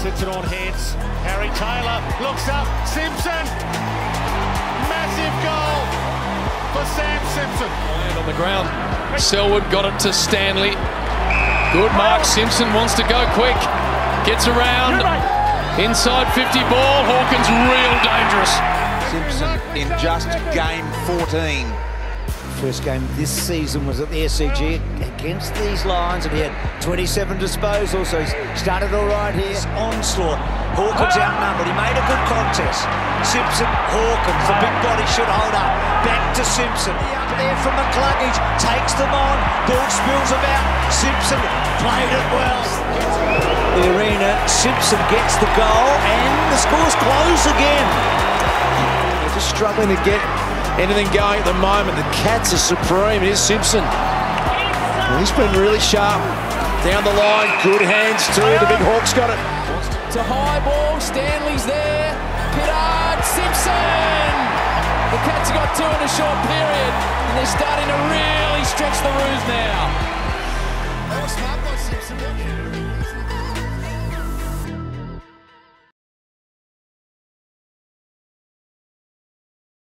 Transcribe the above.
Sits it on heads. Harry Taylor looks up. Simpson. Massive goal for Sam Simpson. Land on the ground. Selwood got it to Stanley. Good mark. Simpson wants to go quick. Gets around. Inside 50 ball. Hawkins real dangerous. Simpson in just game 14. First game this season was at the SCG against these Lions, and he had 27 disposals, so he's started all right here. Onslaught. Hawkins outnumbered. He made a good contest. Simpson, Hawkins, the big body should hold up. Back to Simpson. Up there from McCluggage, takes them on. Ball spills about. Simpson played it well. The arena, Simpson gets the goal, and the score's close again. They're just struggling to get anything going at the moment. The Cats are supreme. Here's Simpson. He's been really sharp down the line. Good hands too. The big Hawks got it. To high ball, Stanley's there. Pittard, Simpson. The Cats have got two in a short period, and they're starting to really stretch the Roos now.